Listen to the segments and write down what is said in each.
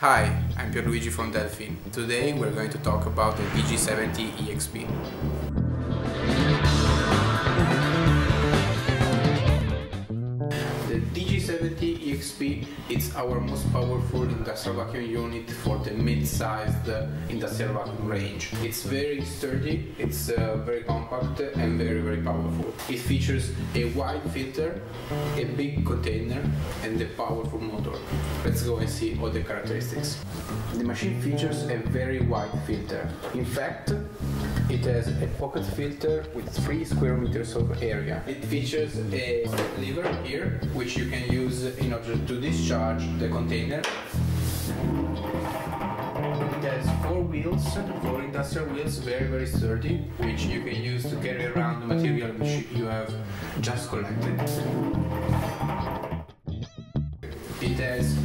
Hi, I'm Pierluigi from Delfin. Today we're going to talk about the DG70 EXP. DG70 is our most powerful industrial vacuum unit for the mid-sized industrial vacuum range. It's very sturdy, it's uh, very compact and very very powerful. It features a wide filter, a big container and a powerful motor. Let's go and see all the characteristics. The machine features a very wide filter. In fact, it has a pocket filter with 3 square meters of area. It features a lever here, which you can use in order to discharge the container. It has four wheels, four industrial wheels, very very sturdy, which you can use to carry around the material which you have just collected. It has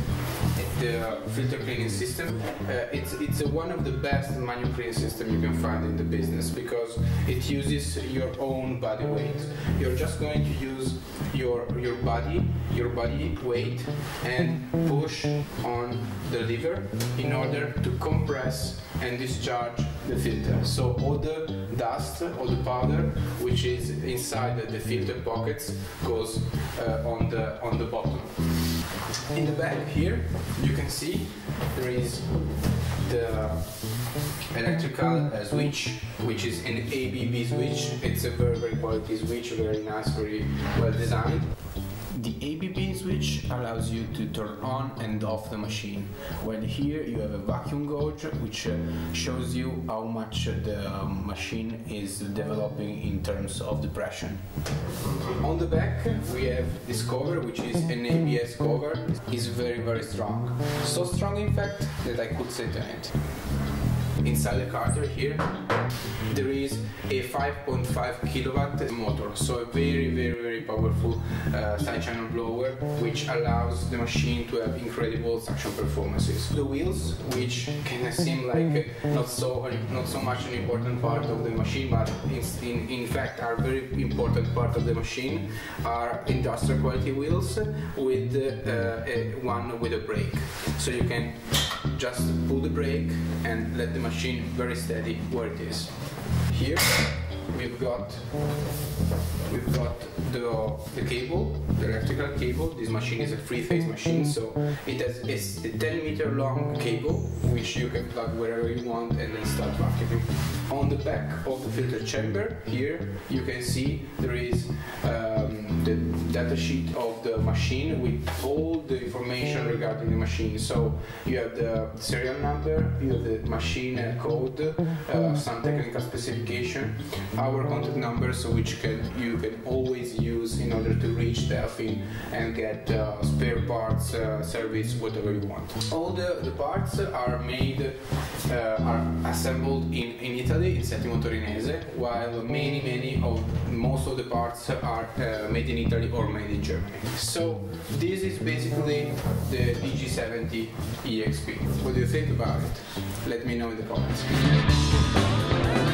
the filter cleaning system. Uh, it's it's uh, one of the best manual cleaning system you can find in the business because it uses your own body weight. You're just going to use your your body, your body weight, and push on the lever in order to compress and discharge the filter. So all the dust, all the powder, which is inside the filter pockets, goes uh, on the on the bottom. In the back here, you can see there is the electrical uh, switch, which is an ABB switch. It's a very, very quality switch, very nice, very well designed. The ABB switch allows you to turn on and off the machine, while here you have a vacuum gauge which uh, shows you how much the um, machine is developing in terms of depression. On the back we have this cover which is an ABS cover, it's very very strong, so strong in fact that I could sit on it. Inside the carter here there is a 5.5 kilowatt motor, so a very very very powerful uh, side channel blower which allows the machine to have incredible suction performances. The wheels, which can seem like not so not so much an important part of the machine, but in, in fact are very important part of the machine, are industrial quality wheels with uh, a, one with a brake, so you can just pull the brake and let the machine very steady where it is. Here we've got we've got the, the cable, the electrical cable. This machine is a three-phase machine, so it has it's a 10 meter long cable which you can plug wherever you want and then start vacuuming. On the back of the filter chamber, here you can see there is um, the data sheet of the machine with all the information regarding the machine. So you have the serial number, you have the machine code, uh, some technical specification, our contact numbers which can you can always use in order to reach Delfin and get uh, spare parts, uh, service, whatever you want. All the, the parts are made, uh, are assembled in, in Italy, in Settimo Torinese, while many, many of most of the parts are uh, made in Italy or made in Germany. So this is basically the DG70 EXP. What do you think about it? Let me know in the comments.